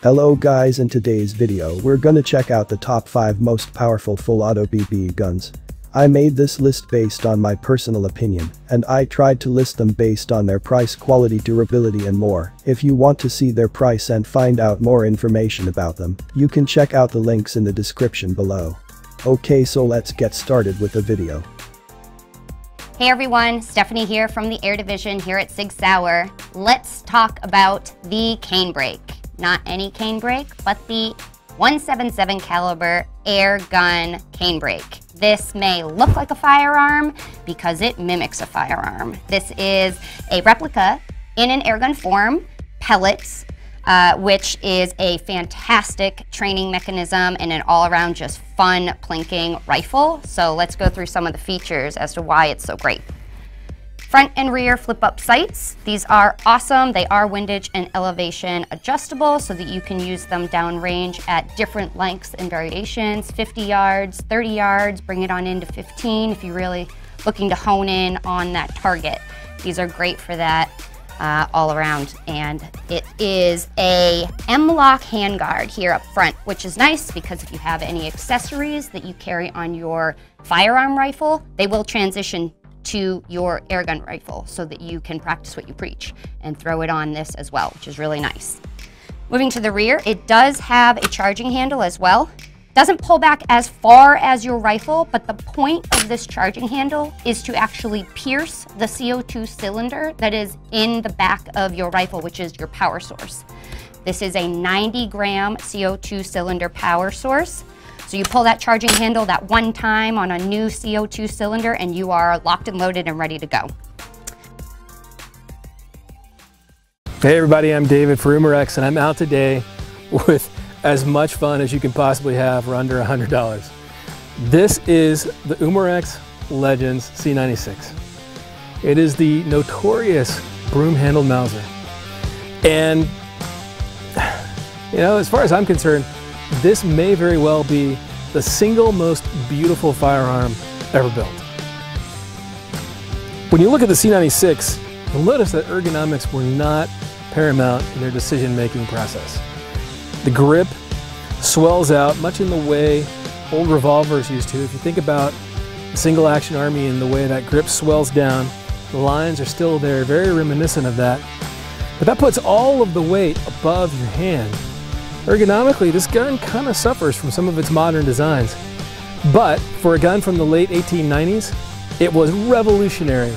Hello guys in today's video we're gonna check out the top 5 most powerful full auto BB guns. I made this list based on my personal opinion, and I tried to list them based on their price quality durability and more. If you want to see their price and find out more information about them, you can check out the links in the description below. Okay so let's get started with the video. Hey everyone, Stephanie here from the Air Division here at Sig Sauer. Let's talk about the Canebrake. Not any Canebrake, but the 177 caliber air gun Canebrake. This may look like a firearm because it mimics a firearm. This is a replica in an airgun form, pellets, uh, which is a fantastic training mechanism and an all-around just fun plinking rifle. So let's go through some of the features as to why it's so great. Front and rear flip up sights. These are awesome. They are windage and elevation adjustable so that you can use them downrange at different lengths and variations, 50 yards, 30 yards, bring it on into 15 if you're really looking to hone in on that target. These are great for that uh, all around. And it is a M-LOK handguard here up front, which is nice because if you have any accessories that you carry on your firearm rifle, they will transition to your airgun rifle so that you can practice what you preach and throw it on this as well, which is really nice. Moving to the rear, it does have a charging handle as well. Doesn't pull back as far as your rifle, but the point of this charging handle is to actually pierce the CO2 cylinder that is in the back of your rifle, which is your power source. This is a 90 gram CO2 cylinder power source. So you pull that charging handle that one time on a new CO2 cylinder and you are locked and loaded and ready to go. Hey everybody, I'm David for Umarex and I'm out today with as much fun as you can possibly have for under $100. This is the Umarex Legends C96. It is the notorious broom-handled Mauser. And, you know, as far as I'm concerned, this may very well be the single most beautiful firearm ever built. When you look at the C96, you'll notice that ergonomics were not paramount in their decision-making process. The grip swells out much in the way old revolvers used to. If you think about single action army and the way that grip swells down, the lines are still there, very reminiscent of that. But that puts all of the weight above your hand Ergonomically, this gun kind of suffers from some of its modern designs. But for a gun from the late 1890s, it was revolutionary.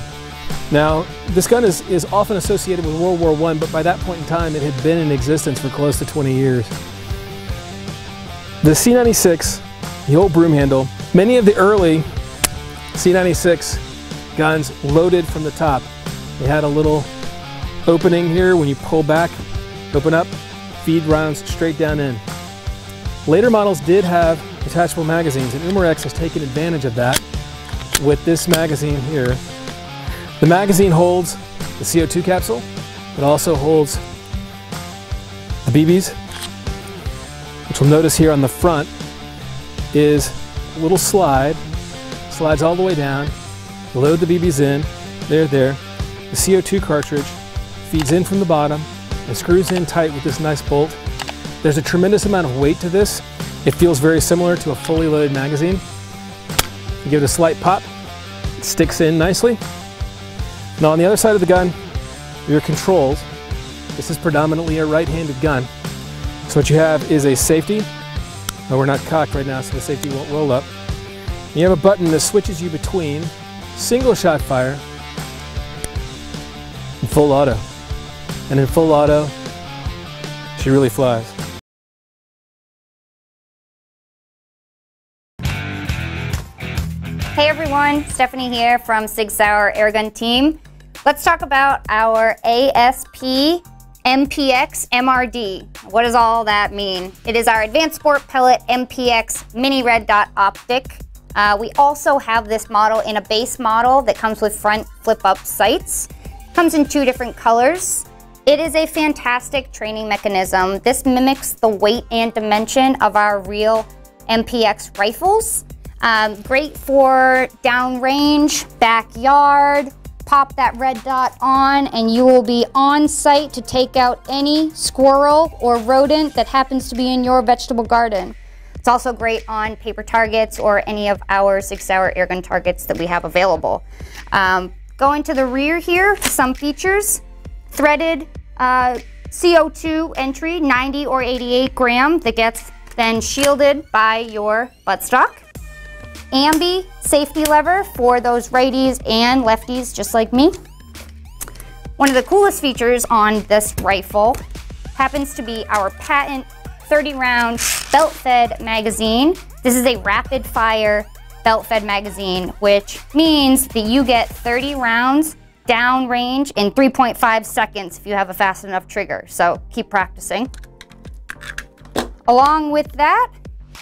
Now, this gun is, is often associated with World War I, but by that point in time, it had been in existence for close to 20 years. The C96, the old broom handle, many of the early C96 guns loaded from the top. They had a little opening here when you pull back, open up, feed rounds straight down in. Later models did have detachable magazines and Umarex has taken advantage of that with this magazine here. The magazine holds the CO2 capsule. It also holds the BBs, which you'll notice here on the front is a little slide, slides all the way down, load the BBs in, there, there. The CO2 cartridge feeds in from the bottom, and screws in tight with this nice bolt. There's a tremendous amount of weight to this. It feels very similar to a fully loaded magazine. You give it a slight pop, it sticks in nicely. Now on the other side of the gun, your controls. This is predominantly a right-handed gun. So what you have is a safety. Oh, we're not cocked right now, so the safety won't roll up. You have a button that switches you between single shot fire and full auto. And in full auto, she really flies. Hey everyone, Stephanie here from Sig Sauer Airgun Team. Let's talk about our ASP MPX MRD. What does all that mean? It is our Advanced Sport Pellet MPX Mini Red Dot Optic. Uh, we also have this model in a base model that comes with front flip-up sights. Comes in two different colors. It is a fantastic training mechanism. This mimics the weight and dimension of our real MPX rifles. Um, great for downrange, backyard, pop that red dot on and you will be on site to take out any squirrel or rodent that happens to be in your vegetable garden. It's also great on paper targets or any of our Sig Sauer airgun targets that we have available. Um, going to the rear here, some features. Threaded uh, CO2 entry, 90 or 88 gram, that gets then shielded by your buttstock. Ambi safety lever for those righties and lefties just like me. One of the coolest features on this rifle happens to be our patent 30 round belt fed magazine. This is a rapid fire belt fed magazine, which means that you get 30 rounds down range in 3.5 seconds if you have a fast enough trigger. So keep practicing. Along with that,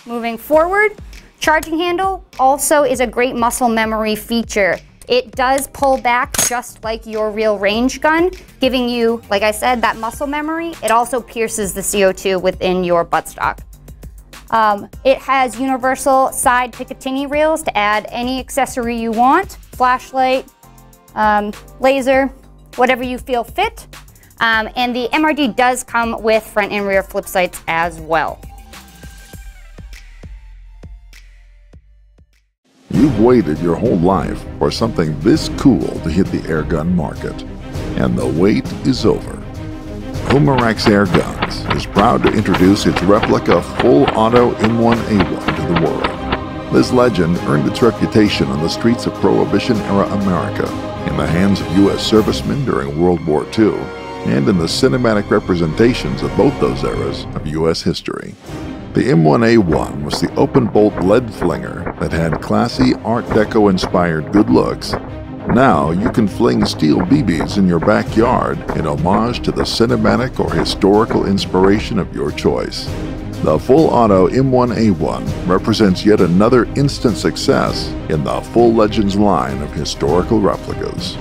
moving forward, charging handle also is a great muscle memory feature. It does pull back just like your real range gun, giving you, like I said, that muscle memory. It also pierces the CO2 within your buttstock. Um, it has universal side Picatinny rails to add any accessory you want, flashlight, um, laser, whatever you feel fit. Um, and the MRD does come with front and rear flip sights as well. You've waited your whole life for something this cool to hit the airgun market. And the wait is over. Umarex Air Guns is proud to introduce its replica full auto M1A1 to the world. This legend earned its reputation on the streets of Prohibition era America, in the hands of U.S. servicemen during World War II, and in the cinematic representations of both those eras of U.S. history. The M1A1 was the open bolt lead flinger that had classy Art Deco inspired good looks. Now you can fling steel BBs in your backyard in homage to the cinematic or historical inspiration of your choice. The full auto M1A1 represents yet another instant success in the Full Legends line of historical replicas.